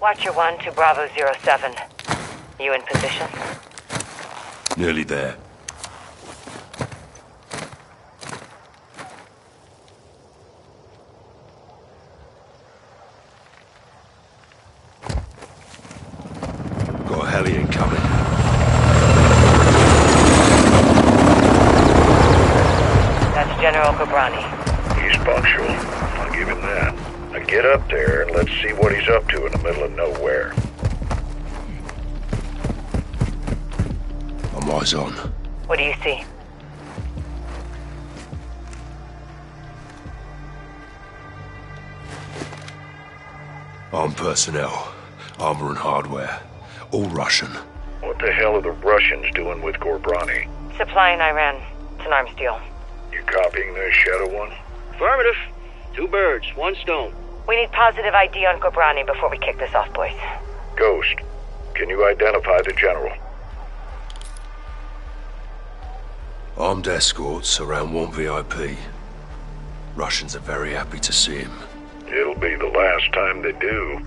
Watcher 1 to Bravo 07. You in position? Nearly there. All Russian. What the hell are the Russians doing with Ghorbrani? Supplying Iran. It's an arms deal. You copying the Shadow One? Affirmative. Two birds, one stone. We need positive ID on Ghorbrani before we kick this off, boys. Ghost, can you identify the general? Armed escorts around one VIP. Russians are very happy to see him. It'll be the last time they do.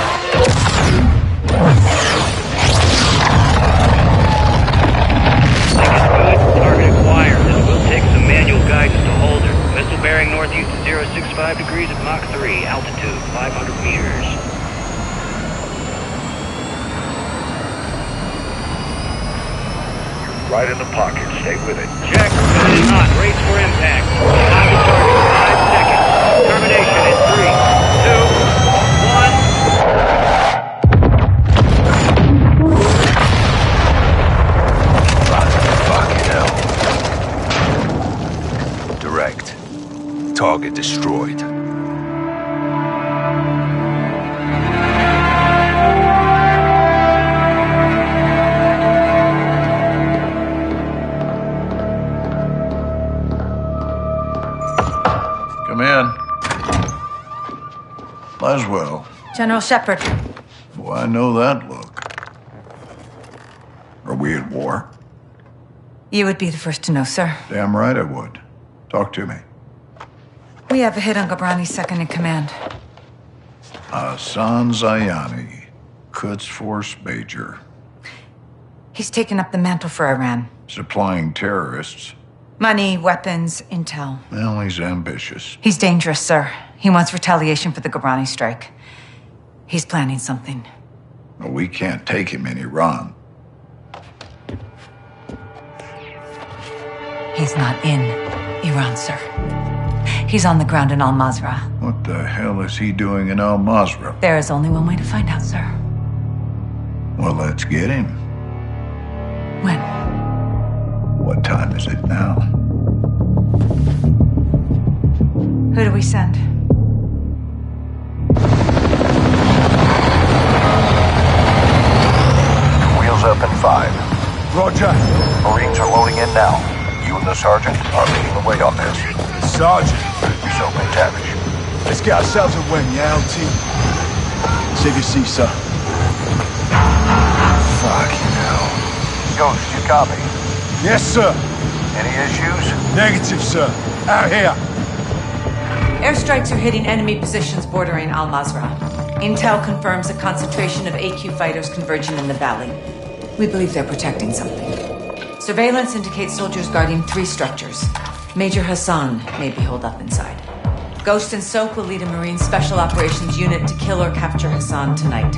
General Shepard, Boy, I know that look. Are we at war? you would be the first to know, sir. Damn right I would. Talk to me. We have a hit on Ghorbrani's second in command. Hassan Zyani, Quds Force Major, He's taken up the mantle for Iran. supplying terrorists. Money, weapons, intel. Well, he's ambitious. He's dangerous, sir. He wants retaliation for the Ghorbrani strike. He's planning something. We can't take him in Iran. He's not in Iran, sir. He's on the ground in Al Mazrah. What the hell is he doing in Al Mazrah? There is only one way to find out, sir. Well, let's get him. When? What time is it now? Who do we send? Five. Roger. Marines are loading in now. You and the sergeant are leading the way on this. Sergeant. Yourself MacTavish. Let's get ourselves a win, yeah, LT? Save your seat, sir. Fucking hell. Ghost, you copy? Yes, sir. Any issues? Negative, sir. Out here. Airstrikes are hitting enemy positions bordering Al Mazrah. Intel confirms a concentration of AQ fighters converging in the valley. We believe they're protecting something. Surveillance indicates soldiers guarding three structures. Major Hassan may be holed up inside. Ghost and Soap will lead a Marine Special Operations unit to kill or capture Hassan tonight.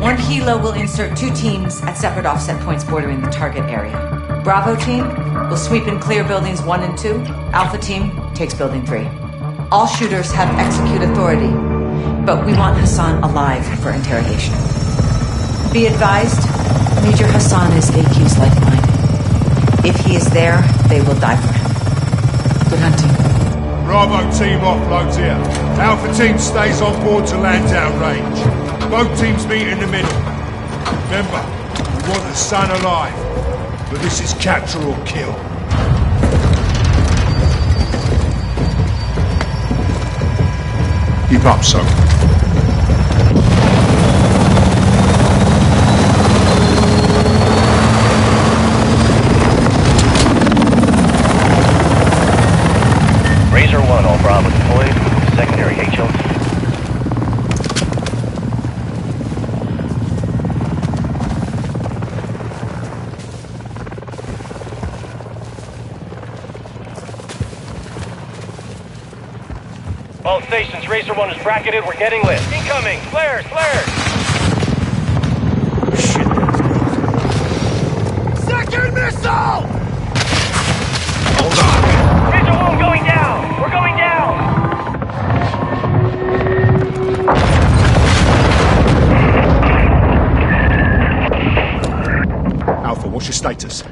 One Helo will insert two teams at separate offset points bordering the target area. Bravo team will sweep and clear buildings one and two. Alpha team takes building three. All shooters have execute authority, but we want Hassan alive for interrogation. Be advised, Major Hassan is AQ's lifeline. If he is there, they will die for him. Good hunting. Bravo team offloads here. Alpha team stays on board to land range. Both teams meet in the middle. Remember, we want the son alive. But this is capture or kill. Keep up, son. Stations, Racer 1 is bracketed. We're getting lit. Incoming! Flares! Flares! Second missile! Hold on. Racer 1 going down! We're going down! Alpha, what's your status?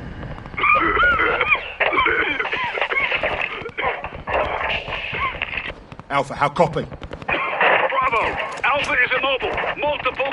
Alpha, how copy? Bravo! Alpha is immobile. Multiple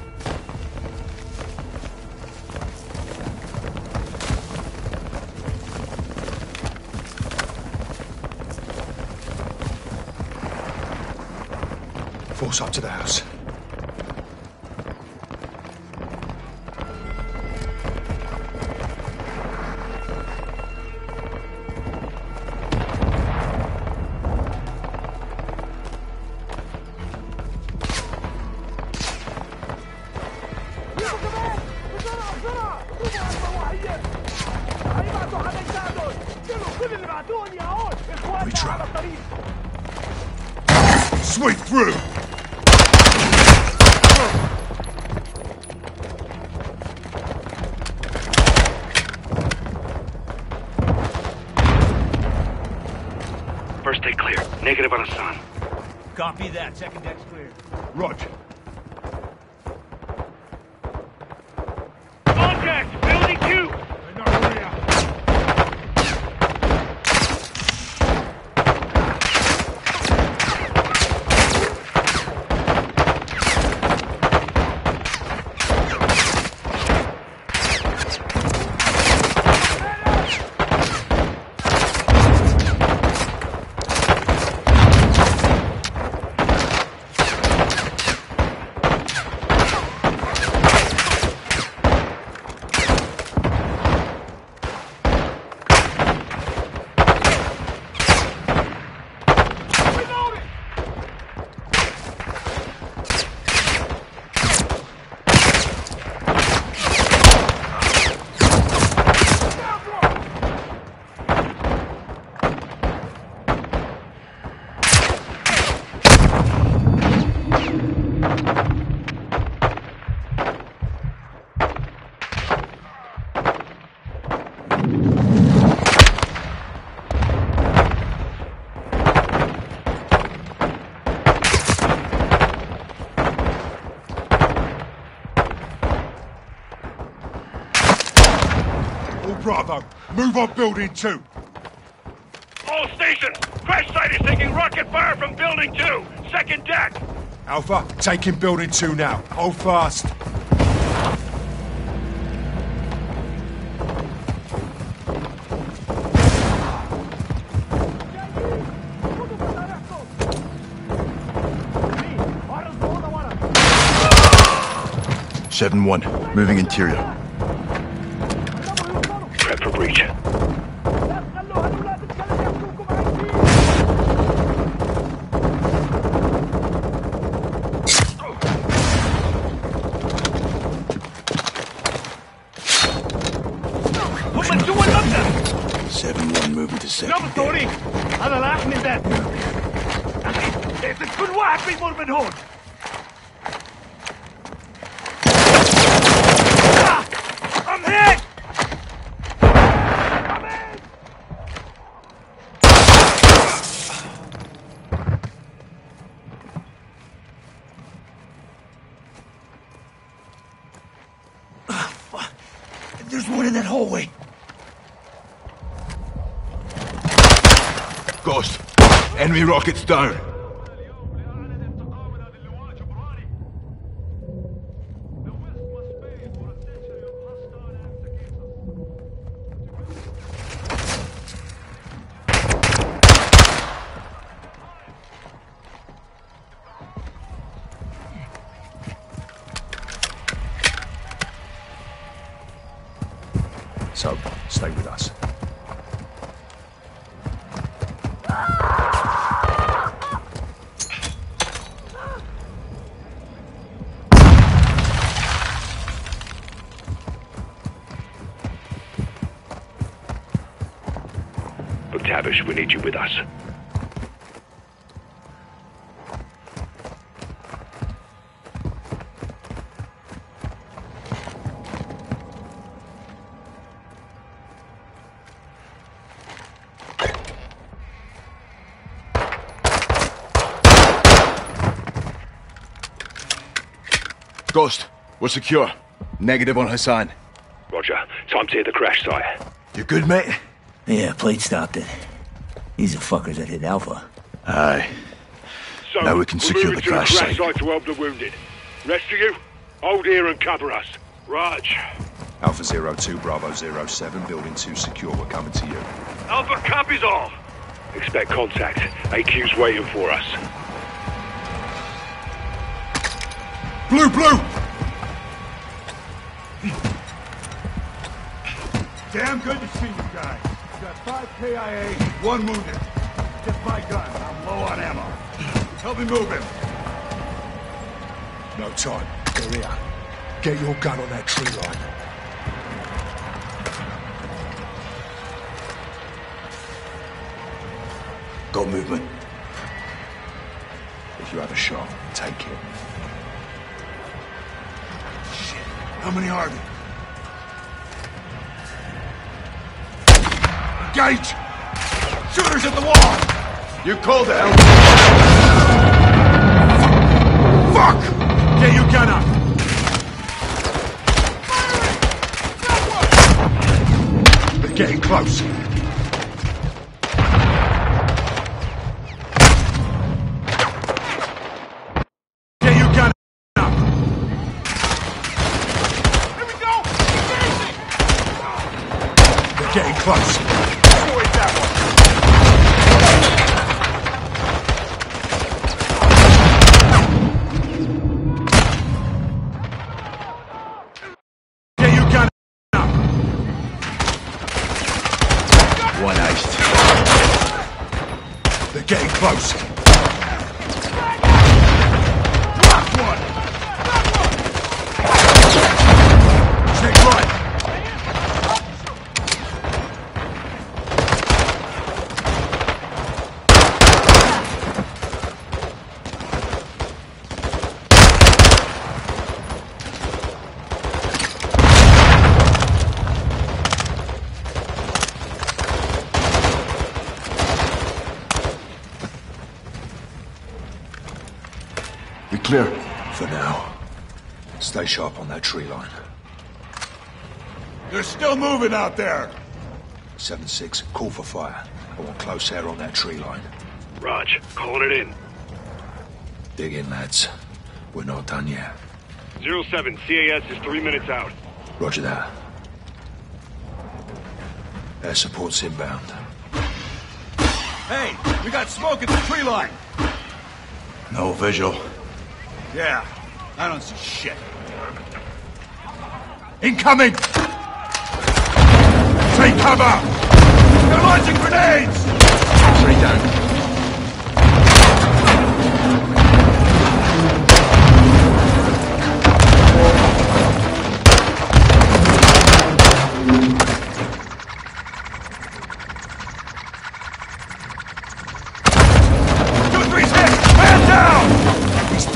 Force up to the house. Bravo, move on building two. All stations! Crash site is taking rocket fire from building 2! Second deck! Alpha, taking building two now. Hold fast. Seven one, moving interior. Enemy rockets down. We're secure. Negative on Hassan. Roger. Time to hit the crash site. You good, mate? Yeah, plate stopped it. These are fuckers that hit Alpha. Aye. So, Now we can we're secure moving the to crash the site. crash site to help the wounded. Rest of you, hold here and cover us. Raj. Alpha 02, Bravo 07, building 2 secure. We're coming to you. Alpha copies all. Expect contact. AQ's waiting for us. Blue, blue! Damn good to see you guys. Got five KIA, one wounded. Just my gun. I'm low on ammo. Help me move him. No time. They're here. Get your gun on that tree line. Got movement. If you have a shot, take it. Shit. How many are there? Engage! Shooters at the wall! You called it. Fuck! Get your gun up! They're getting close. Get your gun up! Here we go! They're getting close. Avoid that one. Get your gun up! One iced. They're getting close. Lock one! Take right! We clear? For now. Stay sharp on that tree line. They're still moving out there! 7-6, call for fire. I want close air on that tree line. Raj, calling it in. Dig in, lads. We're not done yet. 07, CAS is three minutes out. Roger that. Air support's inbound. Hey, we got smoke at the tree line! No visual. Yeah, I don't see shit. Incoming! Take cover! They're launching grenades! Tree down.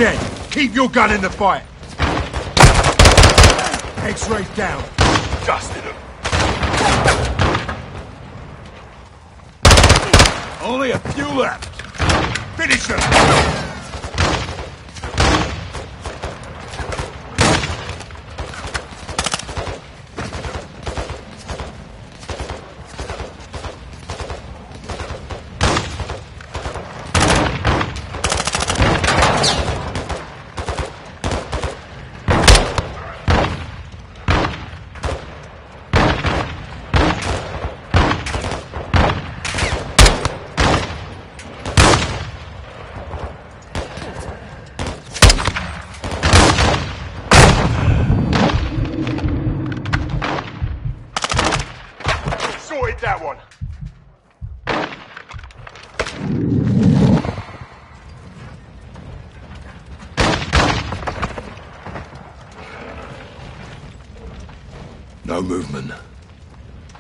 Dead. Keep your gun in the fight. X-ray down. Dusted him. Only a few left. Finish him! No movement.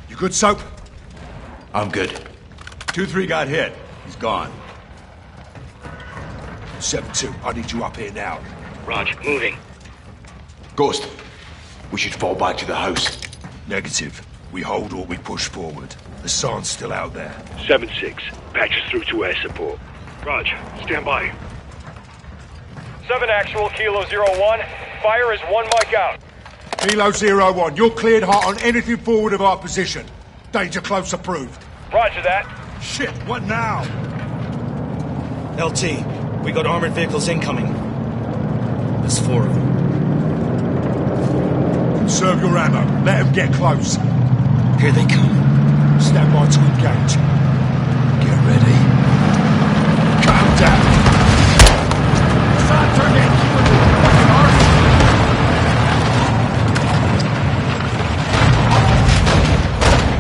You good, Soap? I'm good. 2-3 got hit. He's gone. 7-2, I need you up here now. Raj, moving. Ghost, we should fall back to the house. Negative. We hold or we push forward. The Hassan's still out there. 7-6. Patch us through to air support. Raj, stand by. 7 actual, Kilo Zero 01. Fire is one mic out. Kilo Zero One, you're cleared hot on anything forward of our position. Danger close approved. Roger that. Shit, what now? LT, we got armored vehicles incoming. There's four of them. Conserve your ammo. Let them get close. Here they come. Stand by to engage. Get ready. Calm down. Hassan, turn in. Keep with me. Fucking hard.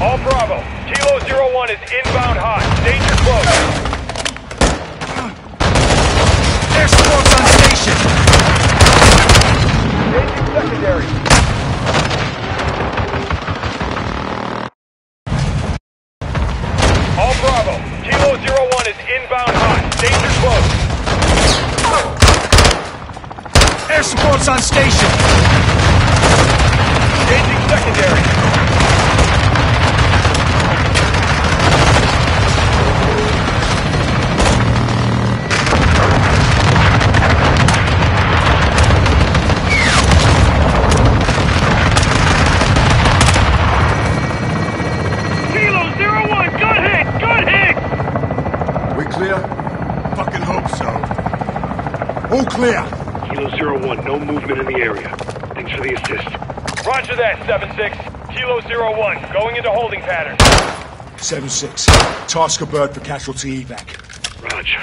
All Bravo. Kilo Zero 01 is inbound hot. Danger close. Air support's on station! Engaging secondary. All Bravo. Kilo Zero 01 is inbound hot. Danger close. Air support's on station! Engaging secondary. Kilo Zero One, good hit! Good hit! We clear? Fucking hope so. All clear. Kilo Zero One, no movement in the area. Thanks for the assist. Roger that, 7-6. Kilo Zero 01, going into holding pattern. 7-6. Task a bird for casualty evac. Raj,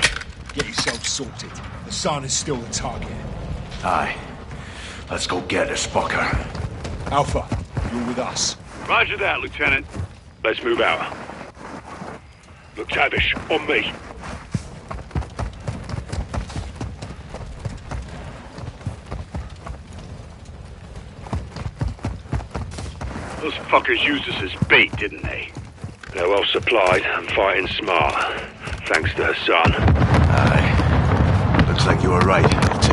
Get yourself sorted. The sun is still the target. Aye. Let's go get this fucker. Alpha, you're with us. Roger that, Lieutenant. Let's move out. Look, Tavish, on me. Those fuckers used us as bait, didn't they? They're well supplied and fighting smart. Thanks to Hassan. Aye. Looks like you were right, LT.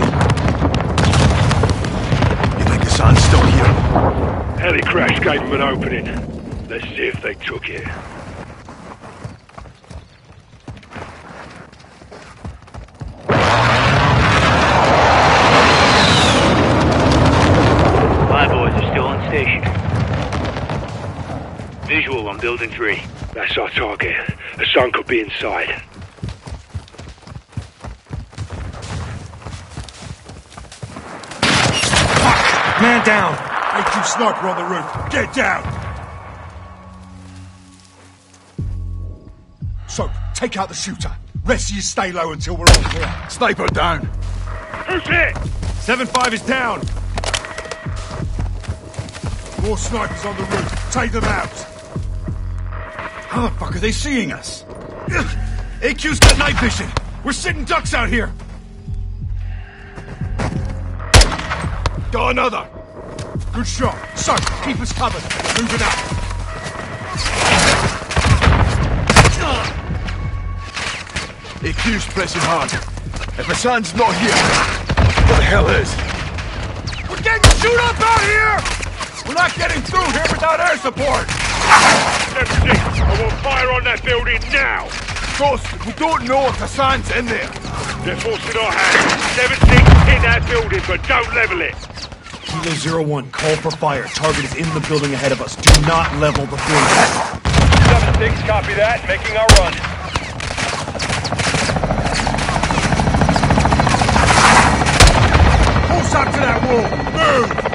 You think the sun's still here? Heli crash gave them an opening. Let's see if they took it. My boys are still on station. Visual on building three. That's our target. Hassan could be inside. Man down! AQ sniper on the roof. Get down! So, take out the shooter. Rest of you stay low until we're all clear. Sniper down. Who's hit? 7-5 is down. More snipers on the roof. Take them out. How the fuck are they seeing us? AQ's got night vision. We're sitting ducks out here. Got another. Good shot. So, keep us covered. Move it up. AQ's pressing hard. If Hassan's not here, what the hell is? We're getting shoot up out here! We're not getting through here without air support! 76, I will fire on that building now! Ghost, we don't know if Hassan's in there. They're forcing our hand. 17 hit that building, but don't level it. Kilo Zero One, call for fire. Target is in the building ahead of us. Do not level the building. 7-6, copy that. Making our run. Force up to that wall. Move!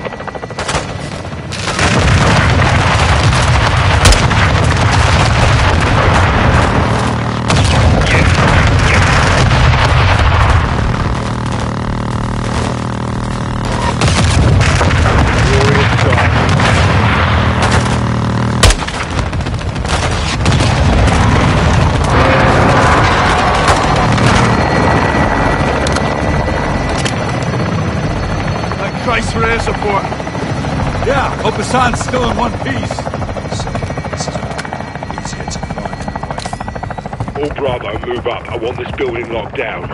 Support. Yeah, hope Hassan's still in one piece. Easier to find anyway. All Bravo, move up. I want this building locked down.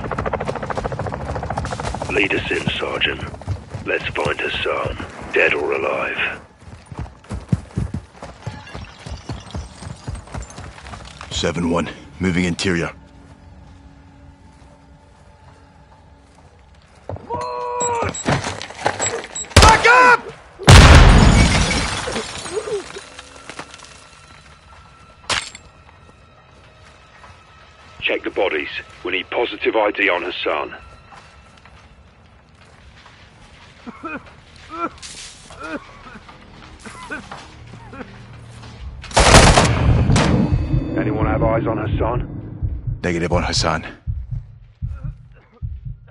Lead us in, Sergeant. Let's find Hassan, dead or alive. Seven one, moving interior. Need positive ID on Hassan. Anyone have eyes on Hassan? Negative on Hassan.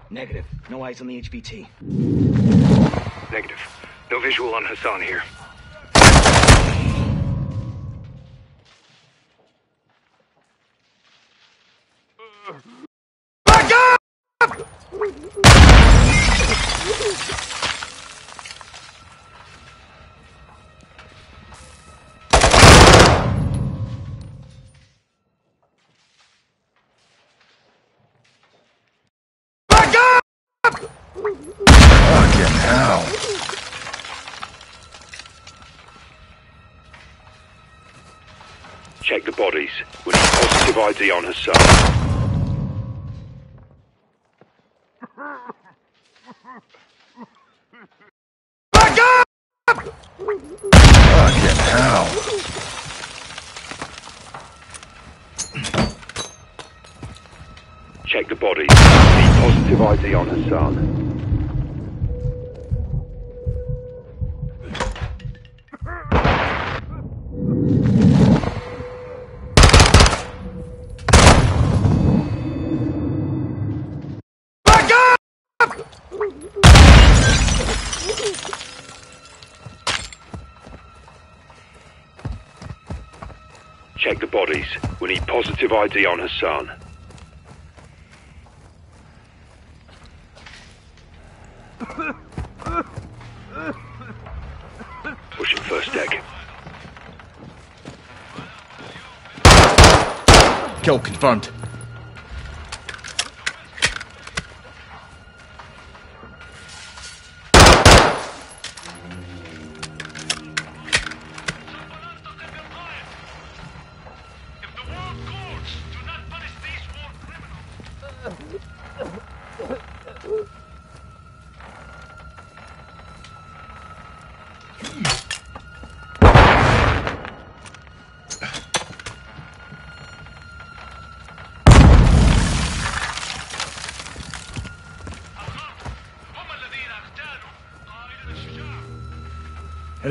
Negative. No eyes on the HVT. Negative. No visual on Hassan here. Bodies. We need positive ID on Hassan. Back positive ID on Hassan. Pushing first deck. Kill confirmed.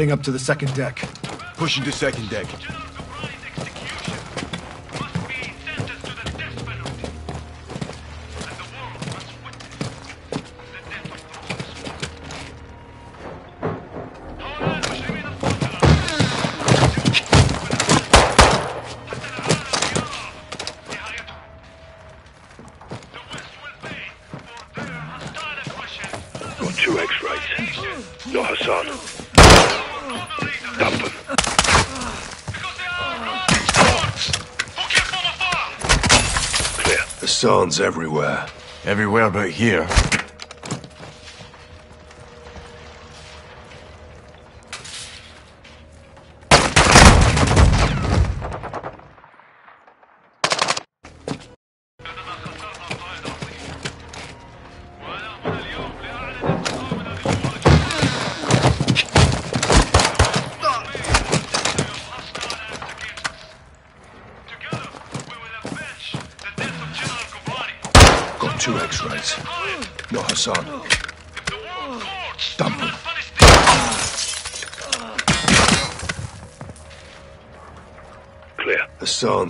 Heading up to the second deck. Pushing to second deck. Everywhere. Everywhere but here.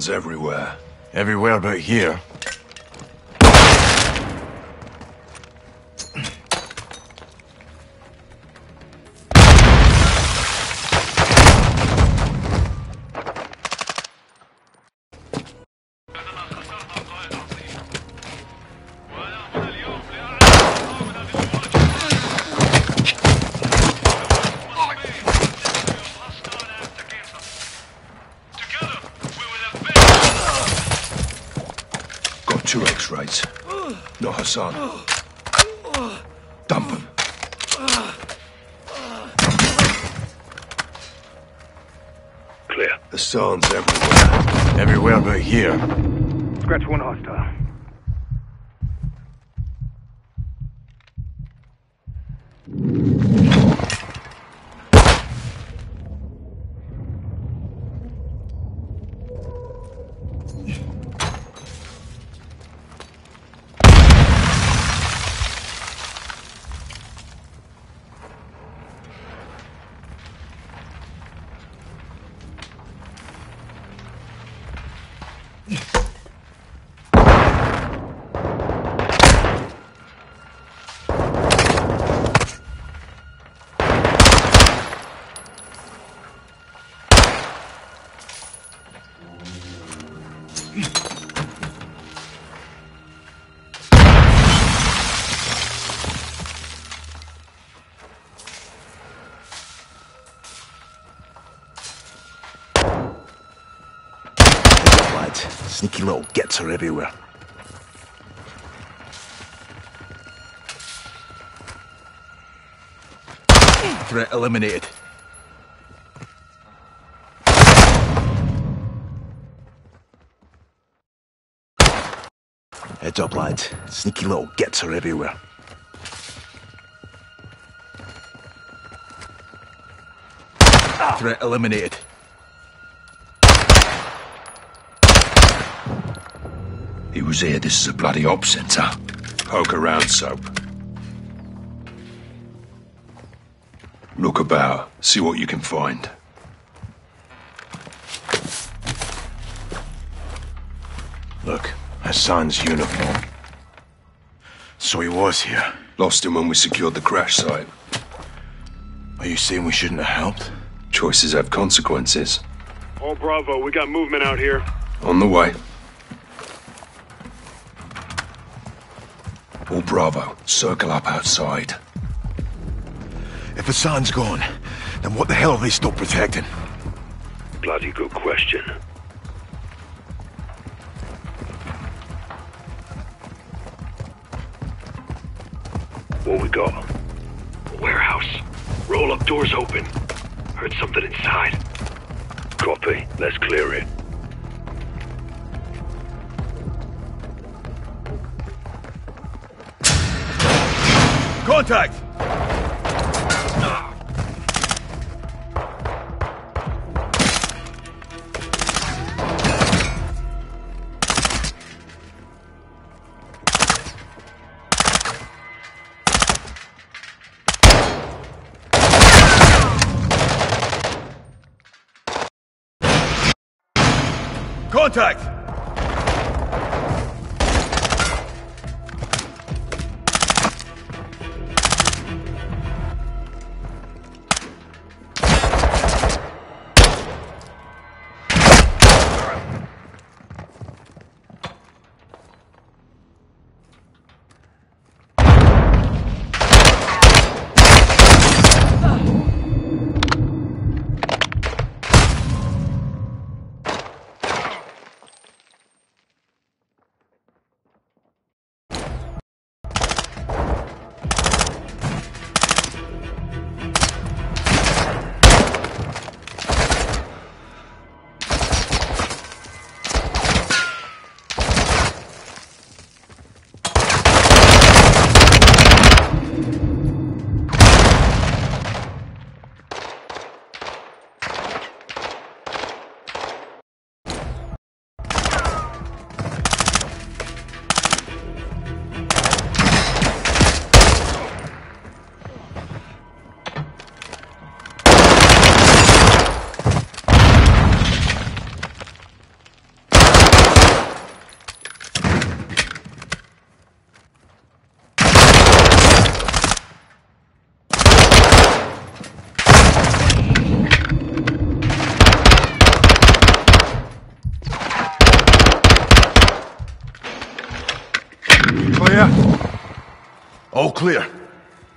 Everywhere. Everywhere but here. Not Hassan. Dump him. Clear. Hassan's everywhere. Everywhere but here. Scratch one hostile. Are everywhere. Threat eliminated. Heads up, lads. Sneaky little gets are everywhere. Threat eliminated. Was here. This is a bloody op center. Poke around, soap. Look about. See what you can find. Look, Hassan's uniform. So he was here. Lost him when we secured the crash site. Are you saying we shouldn't have helped? Choices have consequences. All Bravo, we got movement out here. On the way. All Bravo, circle up outside. If Hassan's gone, then what the hell are they still protecting? Bloody good question. What we got? Warehouse. Roll up doors open. Heard something inside. Copy. Let's clear it. Contact! clear? All clear.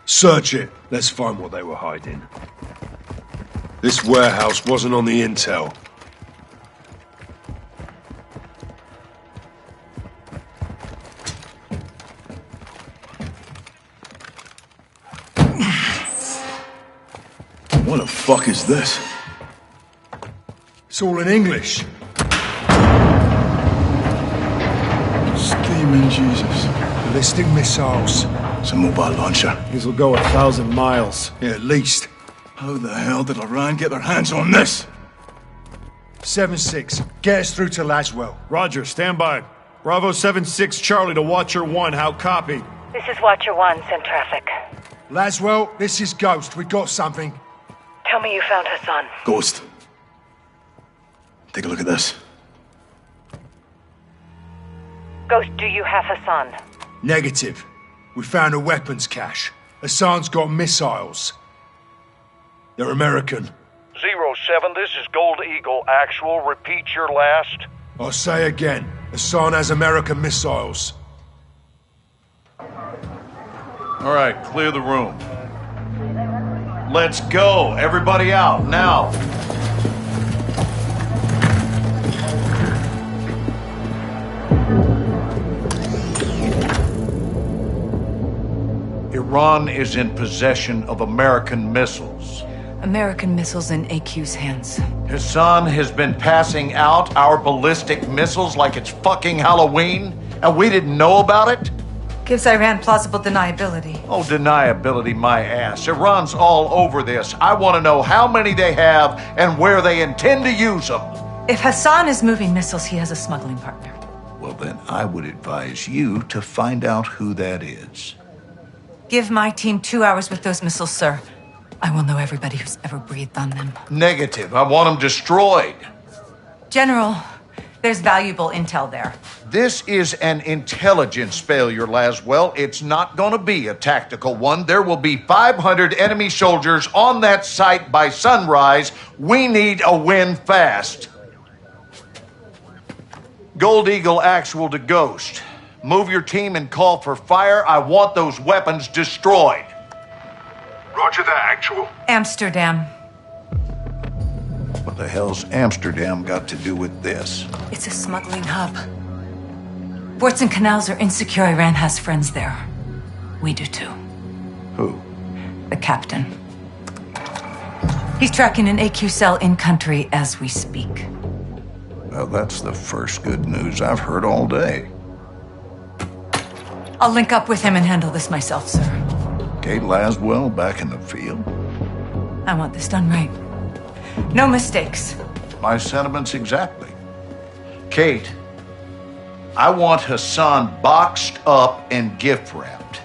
Search it. Let's find what they were hiding. This warehouse wasn't on the intel. What the fuck is this? It's all in English. Steaming Jesus. Ballistic missiles. It's a mobile launcher. These will go a thousand miles. Yeah, at least. How the hell did Iran get their hands on this? 7-6. Get us through to Laswell. Roger, stand by. Bravo 7-6 Charlie to Watcher 1. How copy? This is Watcher 1, send traffic. Laswell, this is Ghost. We got something. Tell me you found Hassan. Ghost. Take a look at this. Ghost, do you have Hassan? Negative. We found a weapons cache. Hassan's got missiles. They're American. Zero seven, this is Gold Eagle. Actual, repeat your last. I'll say again. Hassan has American missiles. All right, clear the room. Let's go. Everybody out, now. Iran is in possession of American missiles. American missiles in AQ's hands. Hassan has been passing out our ballistic missiles like it's fucking Halloween, and we didn't know about it? Gives Iran plausible deniability. Oh, deniability, my ass. Iran's all over this. I want to know how many they have and where they intend to use them. If Hassan is moving missiles, he has a smuggling partner. Well, then I would advise you to find out who that is. Give my team two hours with those missiles, sir. I will know everybody who's ever breathed on them. Negative. I want them destroyed. General, there's valuable intel there. This is an intelligence failure, Laswell. It's not going to be a tactical one. There will be 500 enemy soldiers on that site by sunrise. We need a win fast. Gold Eagle actual to Ghost. Move your team and call for fire. I want those weapons destroyed. Roger that, actual. Amsterdam. What the hell's Amsterdam got to do with this? It's a smuggling hub. Ports and canals are insecure. Iran has friends there. We do too. Who? The captain. He's tracking an AQ cell in country as we speak. Well, that's the first good news I've heard all day. I'll link up with him and handle this myself, sir. Kate Laswell back in the field? I want this done right. No mistakes. My sentiments exactly. Kate, I want Hassan boxed up and gift wrapped.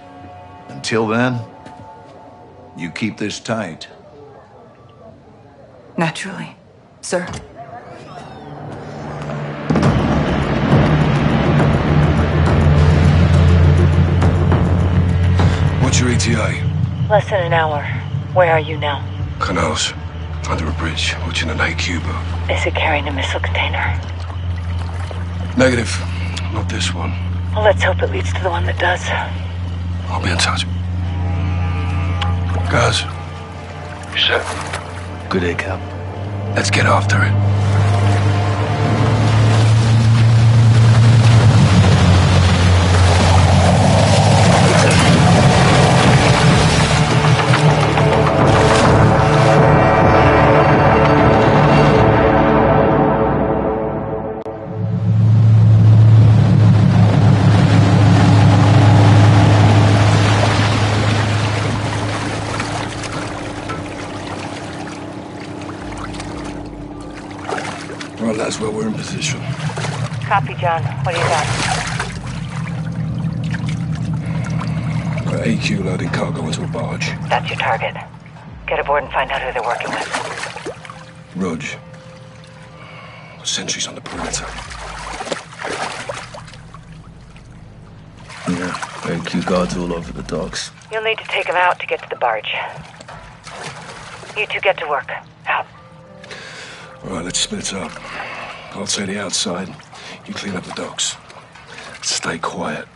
Until then, you keep this tight. Naturally, sir. What's your ETA? Less than an hour. Where are you now? Canals. Under a bridge, watching an AQ boat. Is it carrying a missile container? Negative. Not this one. Well, let's hope it leads to the one that does. I'll be in touch. Guys. You set? Good day, Cap. Let's get after it. Find out who they're working with. Rog. Sentries on the perimeter. Yeah, AQ guards all over the docks. You'll need to take them out to get to the barge. You two get to work. Out. All right, let's split up. I'll take the outside. You clean up the docks. Stay quiet.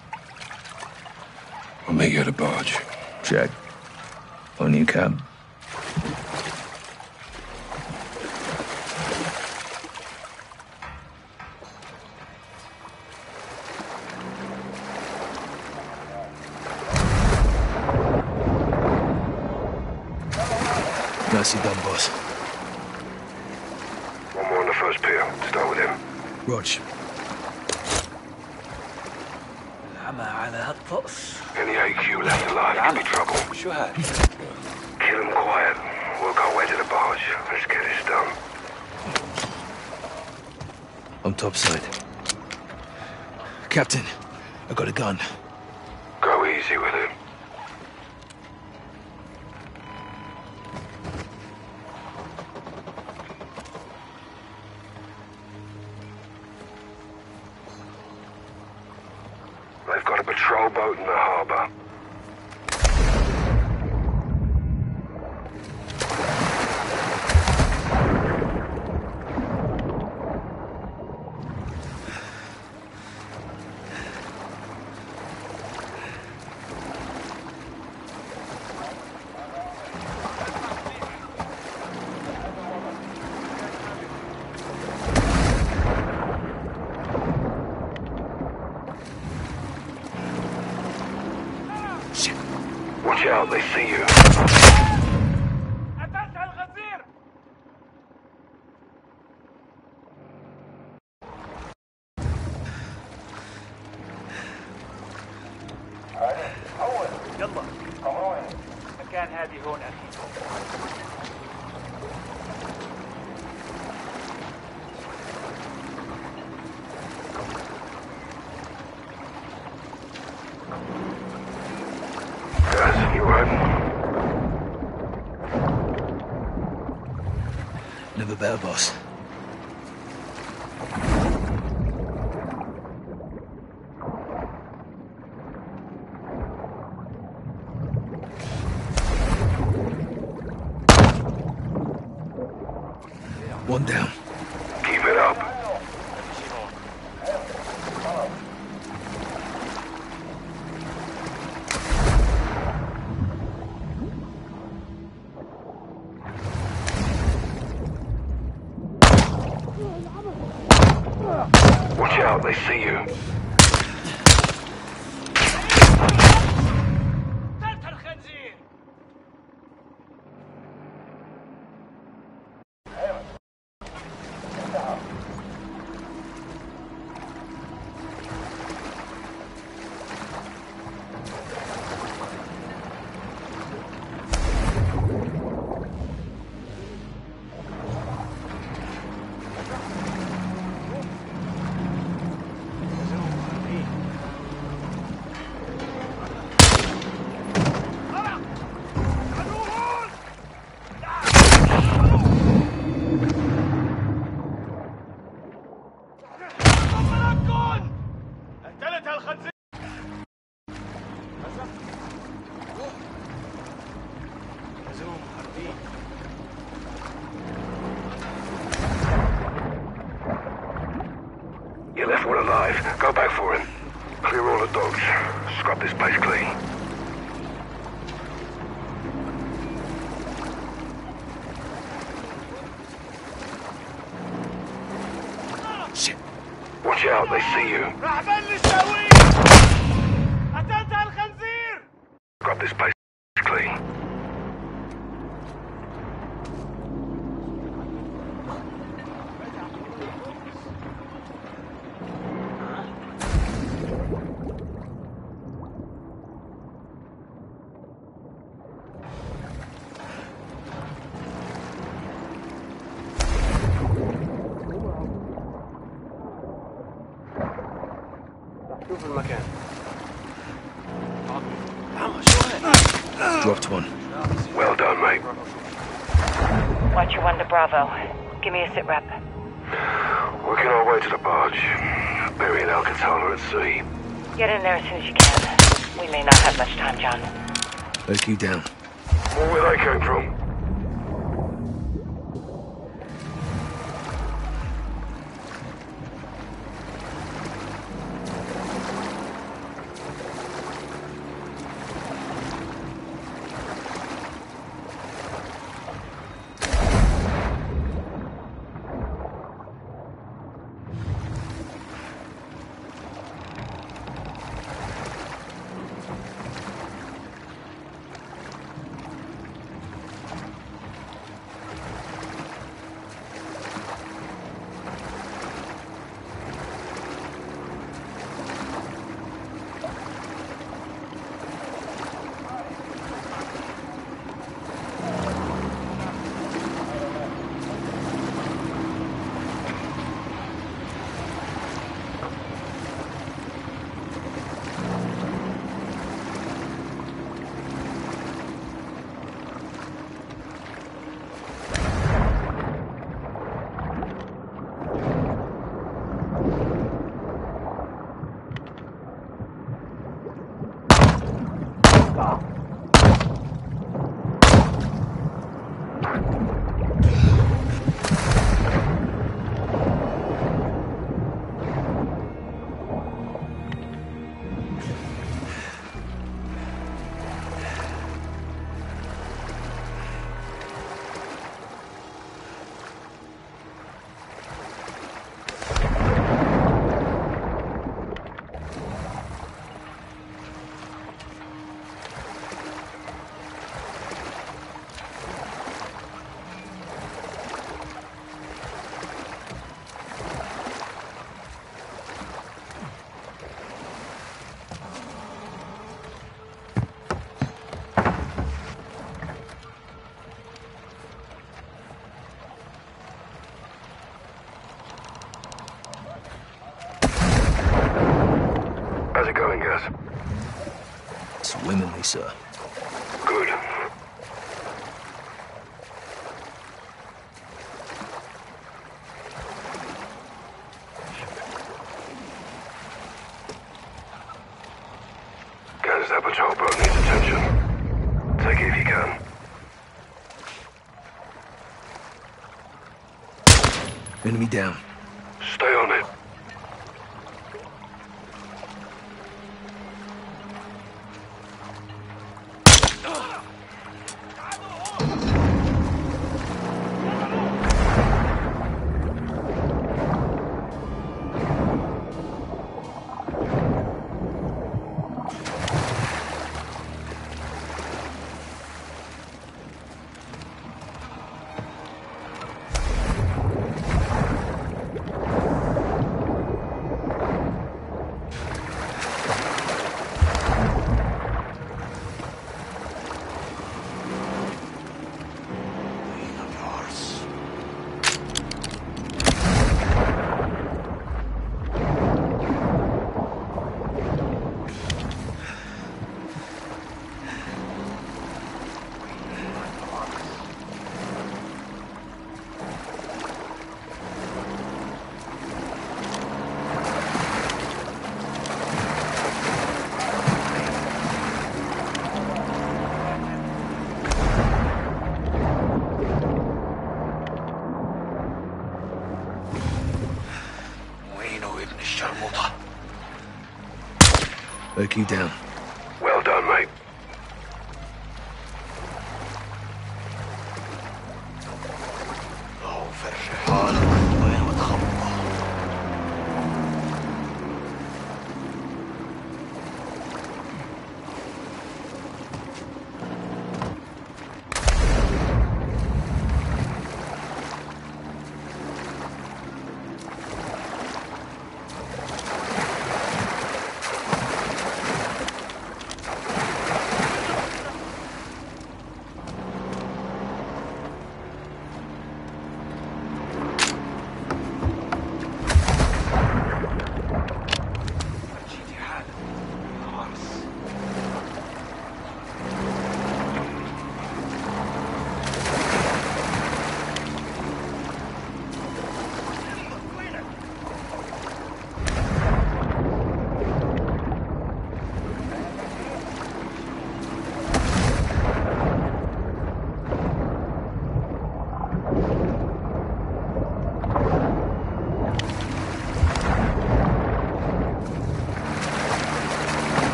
I'll meet you at the barge. Check. On you, Cap. Captain, Right? Never better, boss. شوف المكان Dropped one. Well done, mate. Watcher 1 to Bravo. Give me a sit rep. Working our way to the barge. Burying Alcatala at sea. Get in there as soon as you can. We may not have much time, John. Let's you down. Where where they came from? Sir. Good. Gus, that patrol boat needs attention. Take it if you can. Enemy down. Oki down.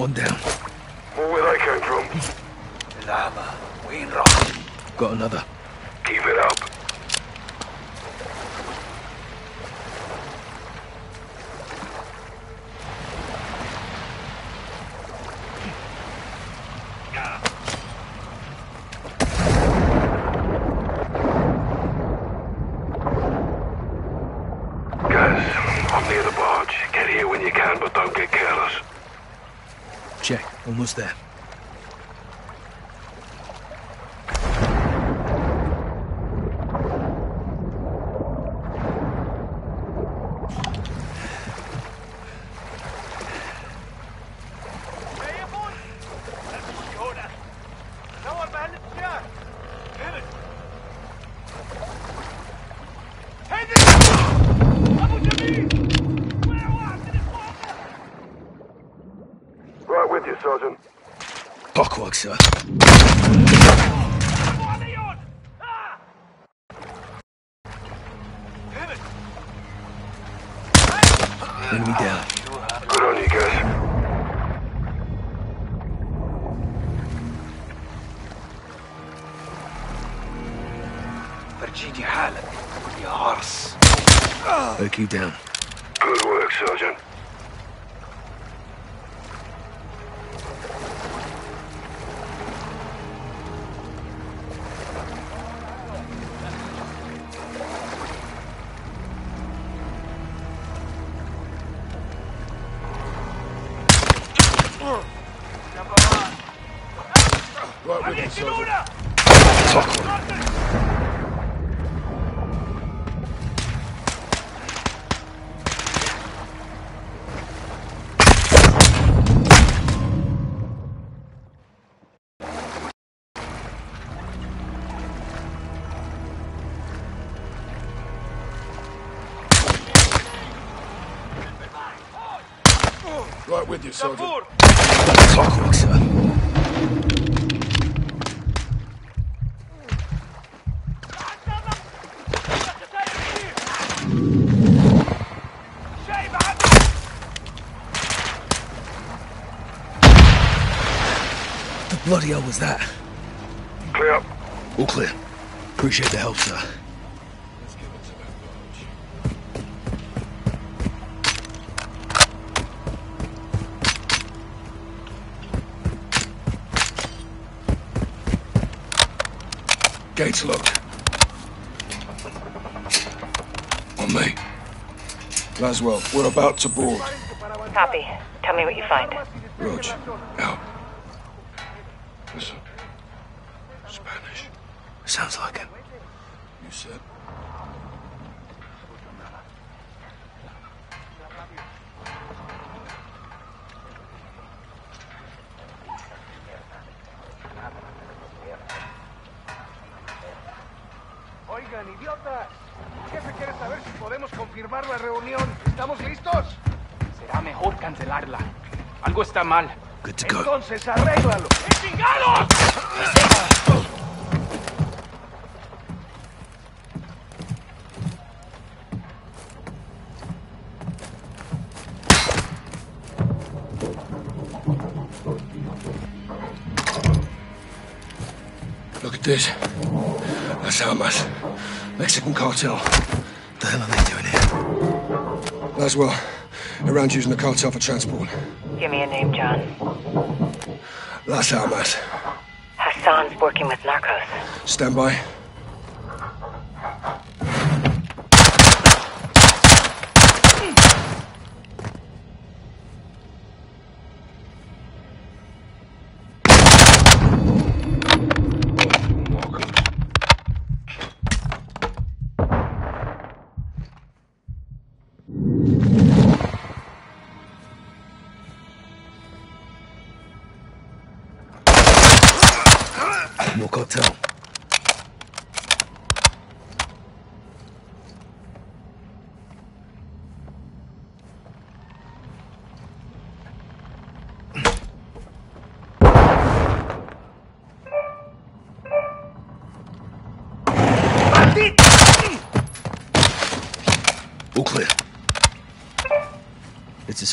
One down. sir. Enemy down. Good on you guys. فرجيني حالك يا عرس. Oak you down. With you, Sergeant. Clockwork, sir. The bloody hell was that? Clear. All clear. Appreciate the help, sir. Gates locked. On me. Laswell, we're about to board. Copy. Tell me what you find. Roach, confirmar la reunión. ¿Estamos listos? Será mejor cancelarla. Algo está mal. Good to go. Entonces, arréglalo. ¡Eh, chingados! Look at this. Las Almas. Mexican cartel. The hell are they doing well, around using the cartel for transport. Give me a name, John. Las Almas. Hassan's working with narcos. Stand by.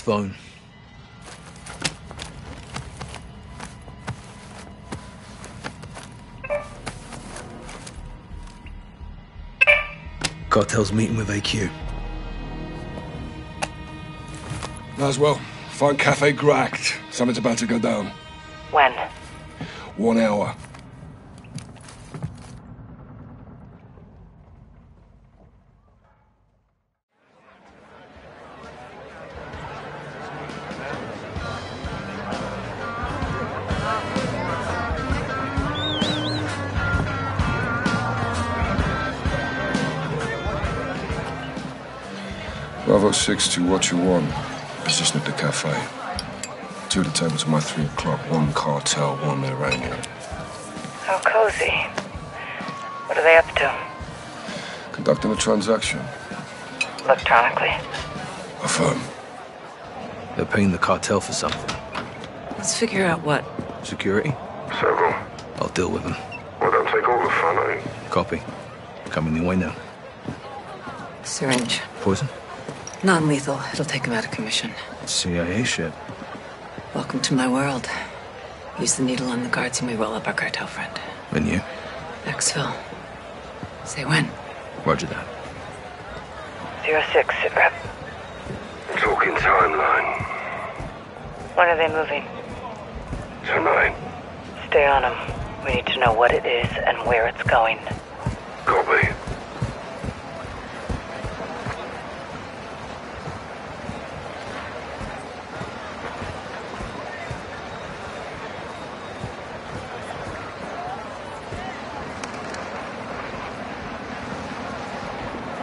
Phone. Cartel's meeting with AQ. Might as well. find Cafe Gracht. Something's about to go down. When? One hour. Bravo 6 to Watcher 1. Position at the cafe. Two of the tables at my three o'clock. One cartel, one Iranian. How cozy. What are they up to? Conducting a transaction. Electronically. Affirm. They're paying the cartel for something. Let's figure out what. Security? Circle. I'll deal with them. Well, don't take all the fun, eh? Copy. Coming your way now. Syringe. Poison? Non lethal. It'll take him out of commission. CIA shit. Welcome to my world. Use the needle on the guards and we roll up our cartel friend. And you? Exfil. Say when. Roger that. Zero six, sit rep. Talking timeline. When are they moving? Tonight. Stay on them. We need to know what it is and where it's going. Copy.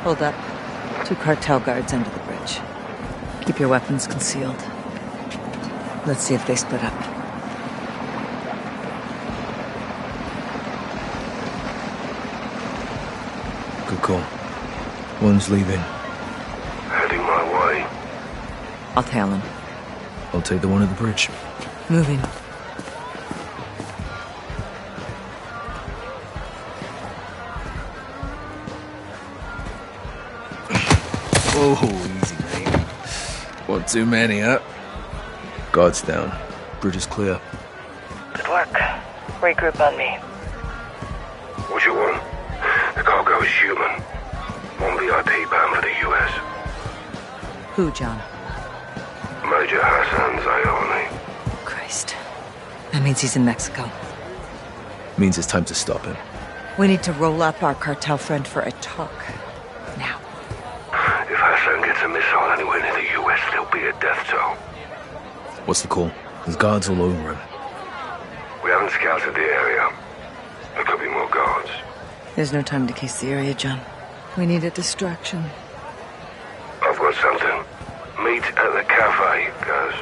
Hold up. Two cartel guards under the bridge. Keep your weapons concealed. Let's see if they split up. Good call. One's leaving. Heading my way. I'll tail him. I'll take the one at the bridge. Moving. Too many, huh? Guards down. Bridge is clear. Good work. Regroup on me. Watcher 1? The cargo is human. One VIP bound for the US. Who, John? Major Hassan Zyani. Christ. That means he's in Mexico. Means it's time to stop him. We need to roll up our cartel friend for a talk. If Hassan gets a missile anywhere near the US, there'll be a death toll. What's the call? There's guards all over him. We haven't scouted the area. There could be more guards. There's no time to case the area, John. We need a distraction. I've got something. Meet at the cafe, guys.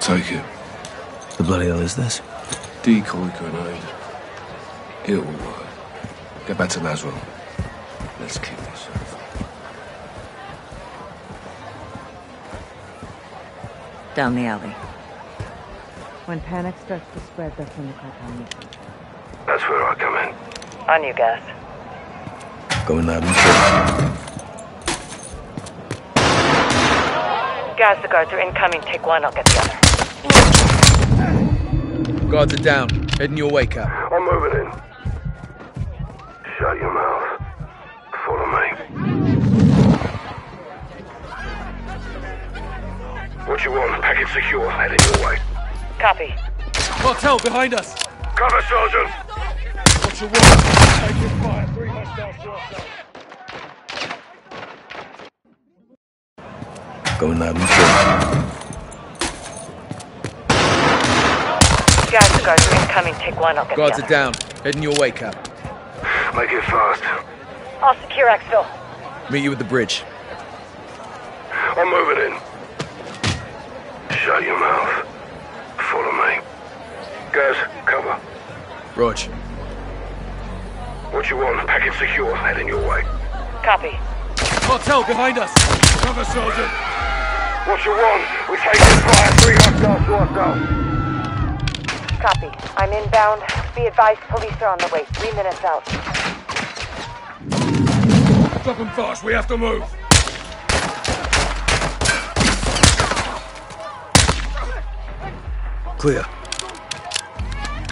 Take it. The bloody hell is this? Decoy grenade. It will work. Get back to Laswell. Let's keep this. Down the alley. When panic starts to spread, that's when the cartel moves. That's where I come in. On you, guys. Going loud and clear. Guys, the guards are incoming. Take one, I'll get the other. Guards are down. Heading your way, Cap. Secure. Heading your way. Copy. Cartel behind us. Cover, Sergeant. Watcher 1? Taking fire. Three hostiles to our side. Going loud and clear. Guys, the guards are incoming. Take one, I'll get Guards are other. down. Heading your way, Cap. Make it fast. I'll secure Exfil. Meet you at the bridge. Rog. Watcher 1? Package secure. Heading your way. Copy. Cartel behind us. Cover, Sergeant. Watcher 1? We're taking fire. Three hostiles to our south. Copy. I'm inbound. Be advised, police are on the way. Three minutes out. Stop them fast. We have to move. Clear.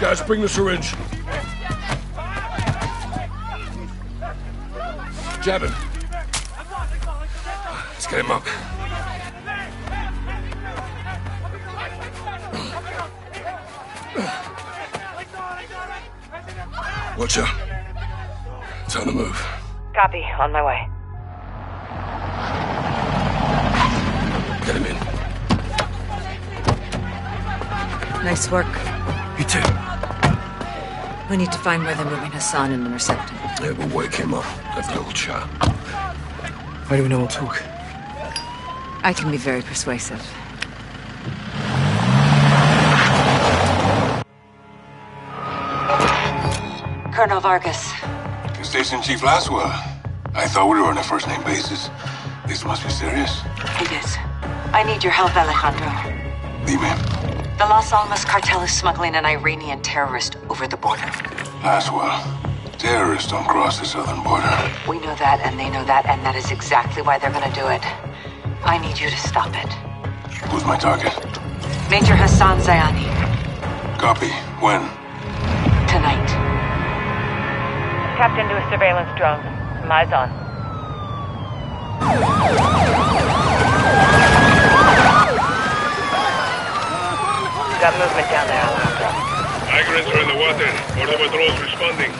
Guys, bring the syringe. Jab him. Let's get him up. Watch out. Time to move. Copy. On my way. Get him in. Nice work. You too. We need to find where they're moving Hassan and intercept him. Yeah, we'll wake him up. Have a little chat. Why do we know we'll talk? I can be very persuasive. Colonel Vargas. Station Chief Laswell. I thought we were on a first name basis. This must be serious. It is. I need your help, Alejandro. Dime. The Las Almas cartel is smuggling an Iranian terrorist over the border. Laswell. Terrorists don't cross the southern border. We know that, and they know that, and that is exactly why they're gonna do it. I need you to stop it. Who's my target? Major Hassan Zyani. Copy. When? Tonight. Tapped into a surveillance drone. Some eyes on. Got movement down there, Alejandro. Migrants are in the water. Border patrol's responding.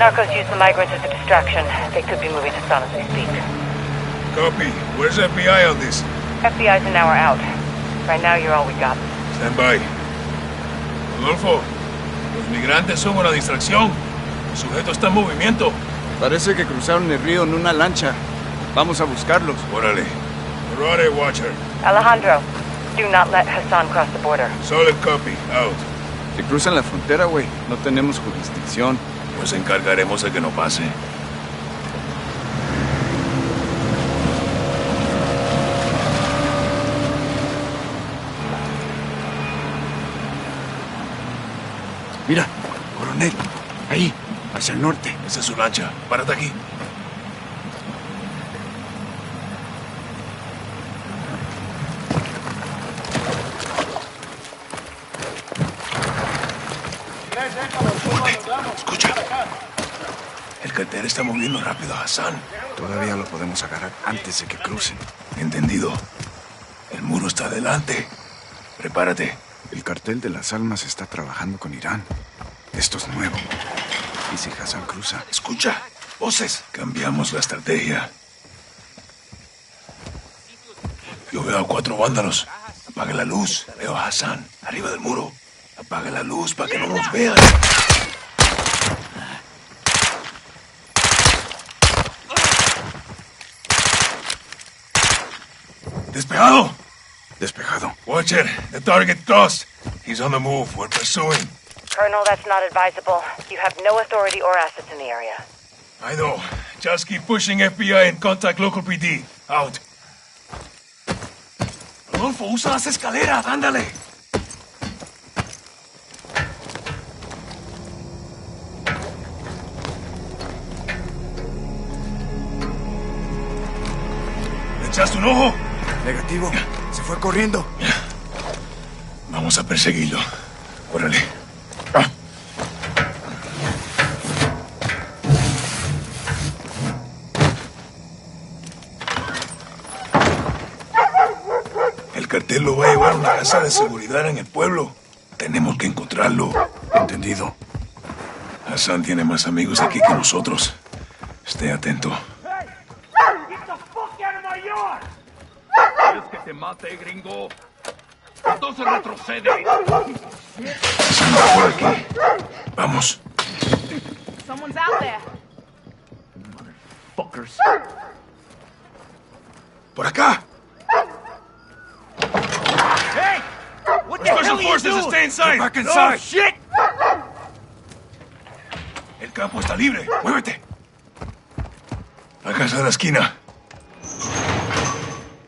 Narcos use the migrants as a distraction. They could be moving to Son as we speak. Copy. Where's FBI on this? FBI's an hour out. Right now, you're all we got. Stand by. Rodolfo, los migrantes son una distracción. El sujeto está en movimiento. Parece que cruzaron el río en una lancha. Vamos a buscarlos. Órale. Roddy, Watcher. Alejandro, do not let Hassan cross the border. Solid copy. Out. Si cruzan la frontera, güey, no tenemos jurisdicción. Nos encargaremos de que no pase. Mira, coronel. Ahí, hacia el norte. Esa es su lancha. Párate aquí. Escucha. El cartel está moviendo rápido a Hassan. Todavía lo podemos agarrar antes de que crucen. Entendido. El muro está adelante. Prepárate. El cartel de las almas está trabajando con Irán. Esto es nuevo. ¿Y si Hassan cruza? Escucha. Voces. Cambiamos la estrategia. Yo veo a cuatro vándalos. Apaga la luz. Veo a Hassan, arriba del muro. Apaga la luz para que no nos vean. Despejado. Despejado. Watcher, the target crossed. He's on the move. We're pursuing. Colonel, that's not advisable. You have no authority or assets in the area. I know. Just keep pushing FBI and contact local PD. Out. Rodolfo, usa las escaleras. Ándale. ¿Le echaste un ojo? Negativo. Se fue corriendo. Vamos a perseguirlo. Órale. El cartel lo va a llevar a una casa de seguridad en el pueblo. Tenemos que encontrarlo. Entendido. Hassan tiene más amigos aquí que nosotros. Esté atento. Get the fuck out of my yard! ¿Quieres gringo? Entonces retrocede. Va por aquí. Vamos. Someone's out there. Fuckers. Por acá. Hey! What the Special hell are you forces doing? stay inside. Get back Oh, inside. shit! El campo está libre. Muévete. La casa de la esquina.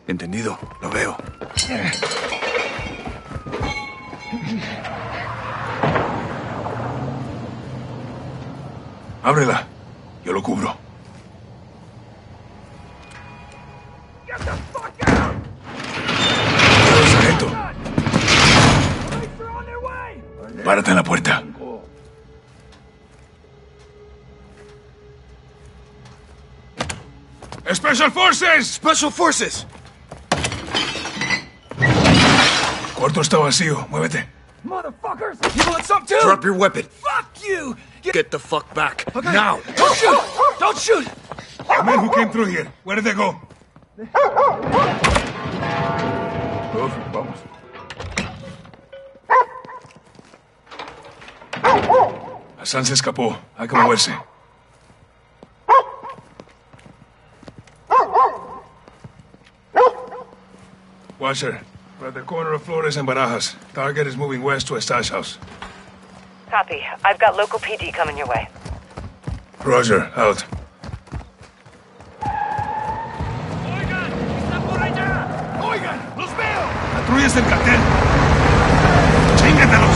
Entendido. Lo veo. Ábrela. Yo lo cubro. Sargento. Párate en la puerta. Special Forces! Special Forces! Cuarto está vacío. Muévete. Motherfuckers! You want some too? Drop your weapon. Fuck you! Get the fuck back. Okay. Now. Don't shoot! Don't shoot! The men who came through here. Where did they go? Rodolfo, vamos. Hassan se escapó. Hay que moverse. Watcher, we're at the corner of Flores and Barajas. Target is moving west to a stash house. Copy. I've got local PD coming your way. Roger, out. Oigan, los veo. Patrullas del cartel. ¡Chíngatelos!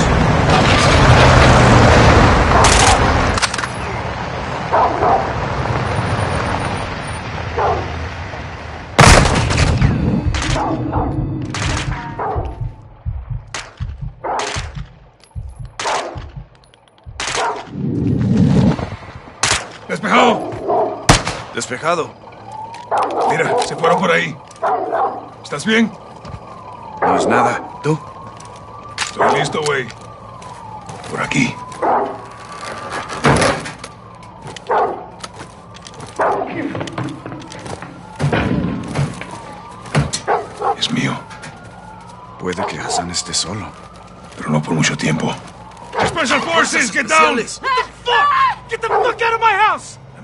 Mira, se fueron por ahí. ¿Estás bien? No es nada. ¿Tú? Estoy listo, güey. Por aquí. Es mío, Puede que Hassan esté solo. pero no por mucho tiempo. Special Forces, get down! What the fuck? Get the fuck out of my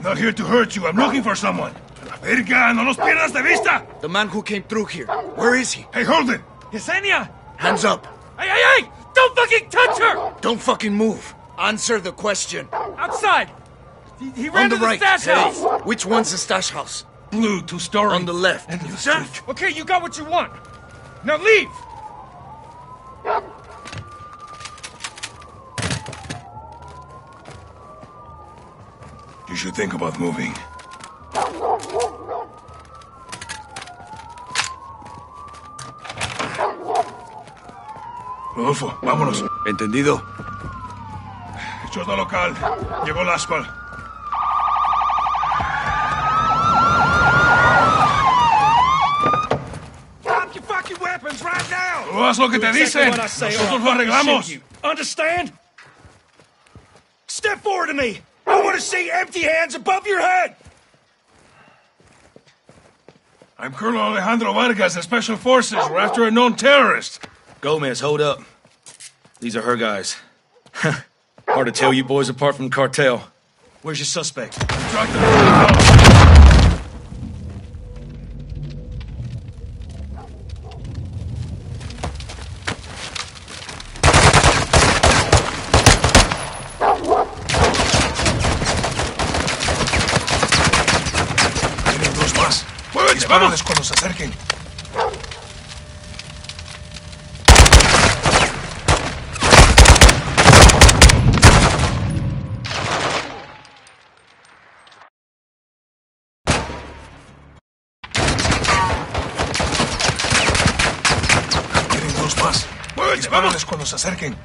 not here to hurt you. I'm looking for someone. La verga, no los pierdas de vista. The man who came through here. Where is he? Hey, hold it. Yesenia! Hands up. Hey, hey, hey! Don't fucking touch her! Don't fucking move. Answer the question. Outside! He, he ran On the to the right. stash Hey, house! Which one's the stash house? Blue, two-story. On the left. And Done? Okay, you got what you want. Now leave! You should think about moving. Rodolfo, vámonos. Entendido. Chota local. Llegó el asphalt. Drop your fucking weapons right now! Tú haz lo que te dicen. what I Nosotros lo arreglamos. Understand? Step forward to me! I want to see empty hands above your head! I'm Colonel Alejandro Vargas of Special Forces. We're after a known terrorist. Gomez, hold up. These are her guys. Hard to tell you boys apart from cartel. Where's your suspect? Dispárales cuando se acerquen. Tienen dos más. Cuando se acerquen.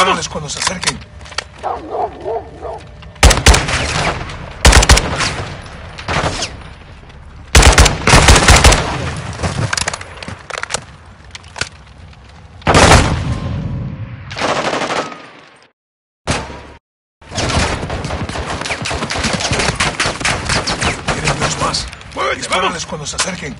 Disparándoles cuando se acerquen. Disparándoles cuando se acerquen.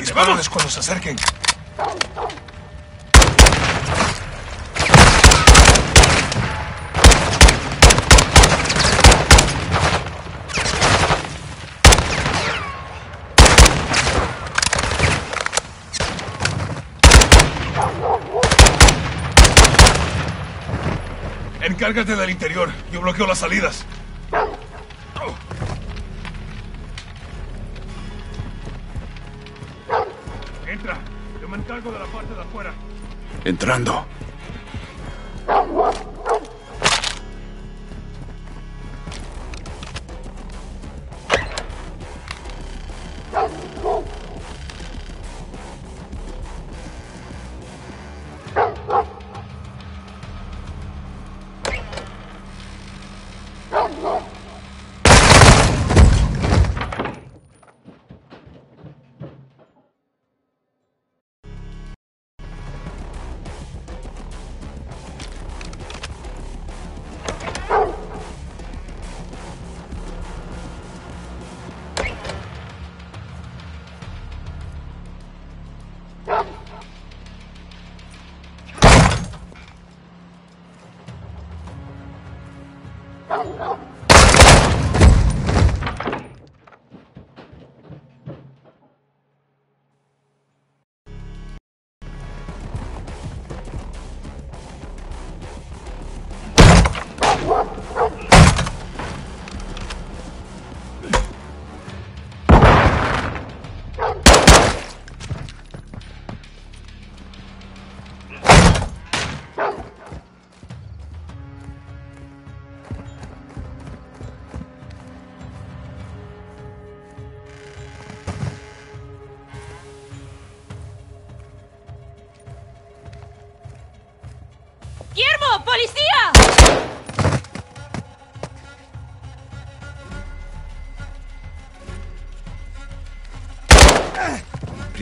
Más. Dispárales cuando se acerquen. Encárgate del interior. Yo bloqueo las salidas. Entrando.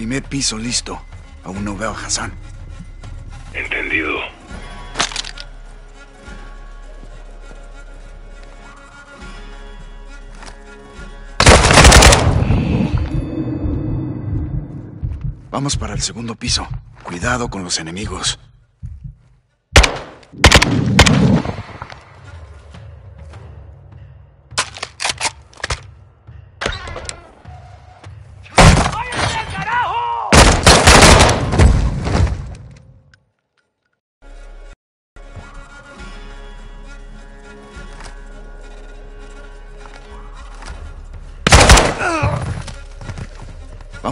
Primer piso listo. Aún no veo a Hassan. Entendido. Vamos para el segundo piso. Cuidado con los enemigos.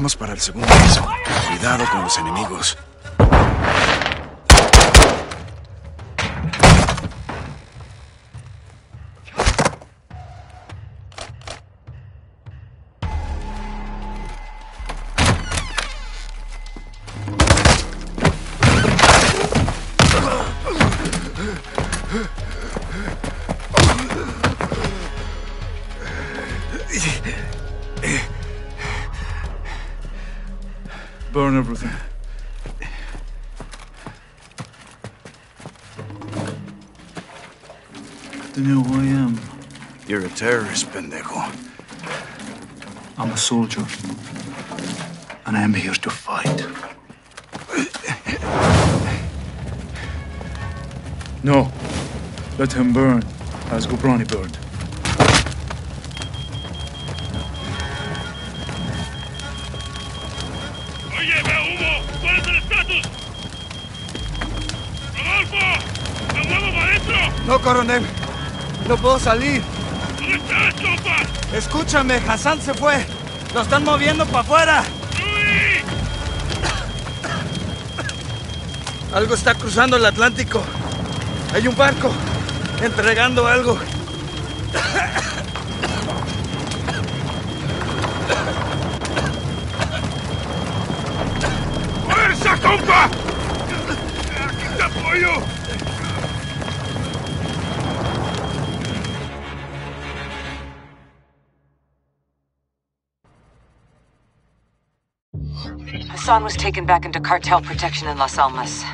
Vamos para el segundo piso. Cuidado con los enemigos. Soldier. And I am here to fight. No. Let him burn, as Ghorbrani burned. Oye, veo humo. ¿Cuál es el estatus? ¡Rodolfo! ¡Me muevo para adentro! No, coronel. No puedo salir. ¿Dónde estás. Escúchame, Hassan se fue. Lo están moviendo para afuera. Algo está cruzando el Atlántico. Hay un barco entregando algo. Hassan was taken back into cartel protection in Las Almas.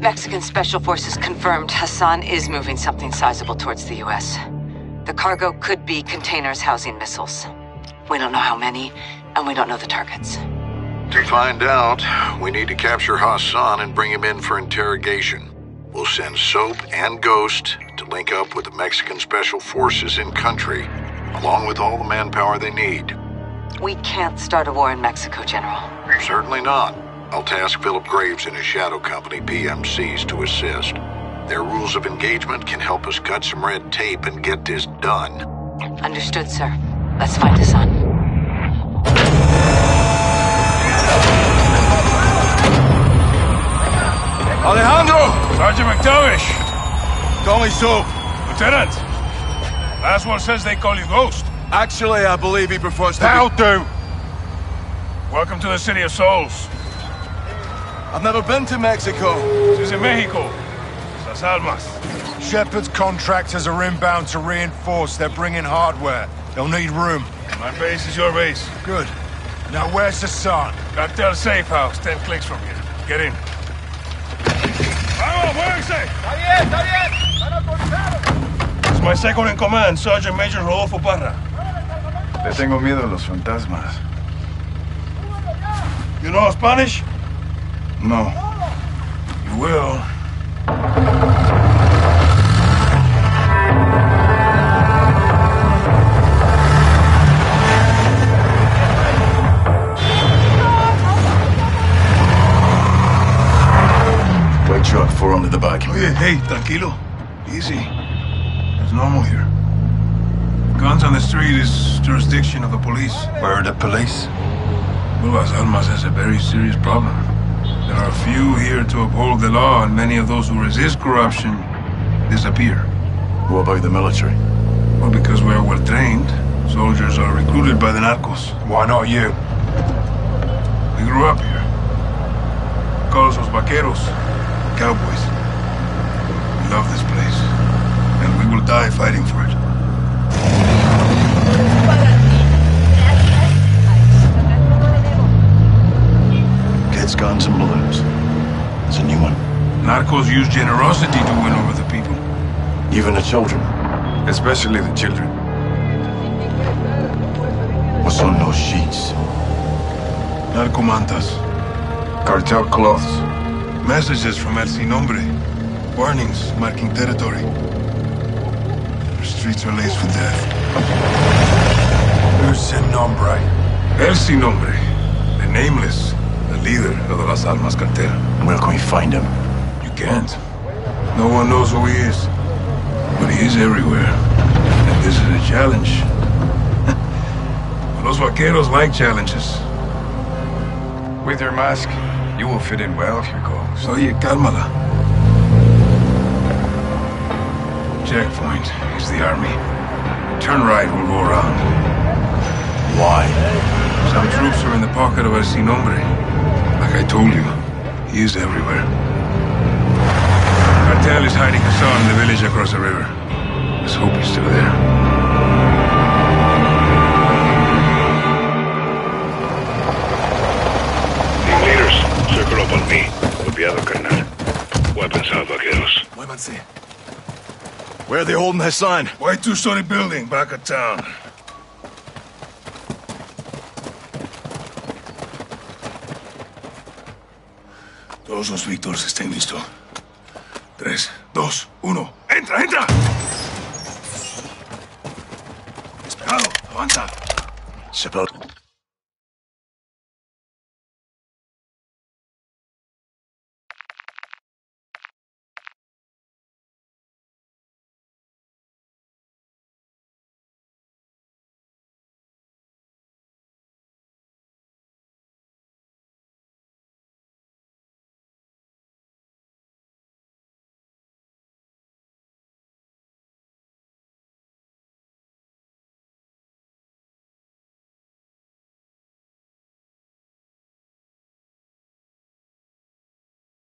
Mexican Special Forces confirmed Hassan is moving something sizable towards the U.S. The cargo could be containers housing missiles. We don't know how many, and we don't know the targets. To find out, we need to capture Hassan and bring him in for interrogation. We'll send Soap and Ghost to link up with the Mexican Special Forces in country, along with all the manpower they need. We can't start a war in Mexico, General. Certainly not. I'll task Philip Graves and his shadow company, PMCs, to assist. Their rules of engagement can help us cut some red tape and get this done. Understood, sir. Let's find Hassan. Alejandro! Sergeant MacTavish! Call me Soap. Lieutenant! Last one says they call you Ghost. Actually, I believe he prefers to That'll do! Welcome to the City of Souls. I've never been to Mexico. This is in Mexico. Las Almas. Shepherd's contractors are inbound to reinforce. They're bringing hardware. They'll need room. My base is your base. Good. Now where's the sun? Cartel safe house, 10 clicks from here. Get in. Vamos, muévense! ¡Está bien, está bien! ¡Están autorizados! It's my second in command, Sergeant Major Rodolfo Parra. Le tengo miedo a los fantasmas. You know Spanish? No. You will. White truck, four under the back. Oye, hey, tranquilo. Easy. It's normal here. Guns on the street is jurisdiction of the police. Where are the police? Well, Las Almas has a very serious problem. There are few here to uphold the law, and many of those who resist corruption disappear. What about the military? Well, because we are well trained, soldiers are recruited by the narcos. Why not you? We grew up here. Call us vaqueros, cowboys. We love this place, and we will die fighting for it. Guns, and balloons. It's a new one. Narcos use generosity to win over the people. Even the children. Especially the children. What's on those sheets? Narcomantas. Cartel cloths. Messages from El Sin Nombre. Warnings marking territory. The streets are laced with death. Who's Sin Nombre? El Sin Nombre. The nameless. The leader of the Las Almas cartel. Where can we find him? You can't. No one knows who he is. But he is everywhere. And this is a challenge. Los vaqueros like challenges. With your mask, you will fit in well here, Ghost. Oye, cálmala. Checkpoint is the army. Turn right, we'll go around. Why? Some troops are in the pocket of El Sin Nombre. Like I told you, he is everywhere. Cartel is hiding Hassan in the village across the river. Let's hope he's still there. Team leaders, circle up on me. Copiado, carnal. Weapons out, vaqueros. Muévanse. Where are they holding Hassan? White two-story building, back of town. Todos los Víctors estén listos. Tres, dos, uno. ¡Entra, entra! Despegado, avanza. Suppose.